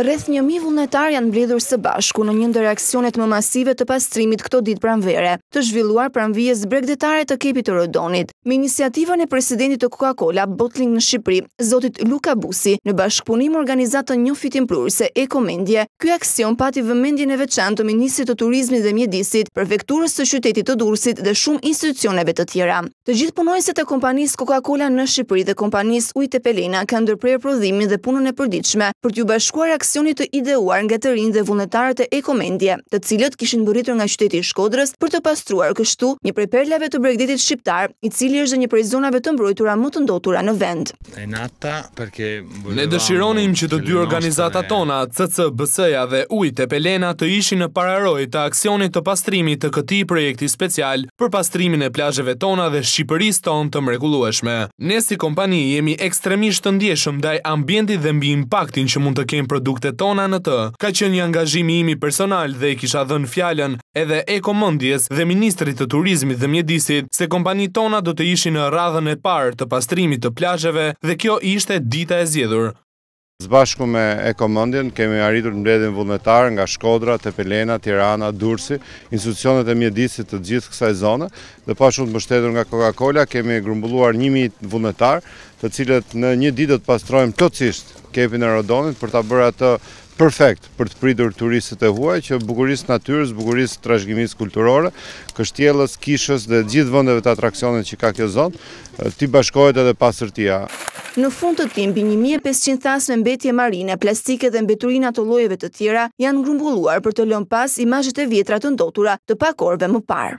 Rreth 1000 vullnetarë janë mbledhur së bashku në një ndër aksionet më masive të pastrimit këto ditë pranvere, të zhvilluar pranë vijës bregdetare të Kepit të Rodonit. Me iniciativën e presidentit të Coca-Cola Bottling në Shqipëri, zotit Luka Busi, në bashkëpunim organizatën jofitimprurëse Eko Mendje, ky aksion pati vëmendjen e veçantë të Ministrit të Turizmit dhe Mjedisit, Prefekturës së qytetit të Durrësit dhe shumë institucioneve të tjera. Të gjithë punonjësit e kompanisë Coca-Cola në Shqipëri dhe kompanisë Ujë Tepelena kanë ndërprerë prodhimin dhe punën e përditshme për t'iu bashkuar aksionit të ideuar nga të rinjtë dhe vullnetarët e Eko Mendje, të cilët kishin mbërritur nga qyteti i Shkodrës për të pastruar kështu një prej perlave të bregdetit shqiptar, i cili është dhe një prej zonave të mbrojtura më të ndotura në vend. Ne dëshironim që të dy organizatat tona, CCBS-ja dhe Ujë Tepelena të ishin në pararojë të aksionit të pastrimit të këtij projekti special për pastrimin e plazheve tona dhe Shqipërisë tonë të mrekullueshme. Ne si kompani jemi ekstremisht të ndjeshëm ndaj ambientit dhe mbi impaktin që mund të kenë produktet tona në të, ka qenë një angazhim i imi personal dhe i kisha dhënë fjalën edhe Eko Mendjes dhe Ministrit të Turizmit dhe Mjedisit se kompanitë tona do të ishin në radhën e parë të pastrimit të plazheve dhe kjo ishte dita e zgjedhur. Së bashku me Eko Mendjen kemi arritur të mbledhim vullnetarë nga Shkodra, Tepelena, Tirana, Durrësi, institucionet e mjedisit të gjithë kësaj zone dhe po ashtu të mbështetur nga Coca-Cola kemi grumbulluar një mijë vullnetarë të cilët në një ditë do të pastrojnë plotësisht Kepin e Rodonit për ta bërë atë perfekt për të pritur turistët e huaj që bukurisë të natyrës, bukurisë të trashëgimisë kulturore, kështjellës, kishës dhe gjithë vendeve të atraksioneve që ka kjo zonë, t'i bashkohet edhe pastërtia. Në fund të tij, mbi një mijë e pesëqind thasme mbetje marine, plastike dhe mbeturina të llojeve të tjera janë grumbulluar për të lënë pas imazhet e vjetra të ndotura të pak orëve më parë.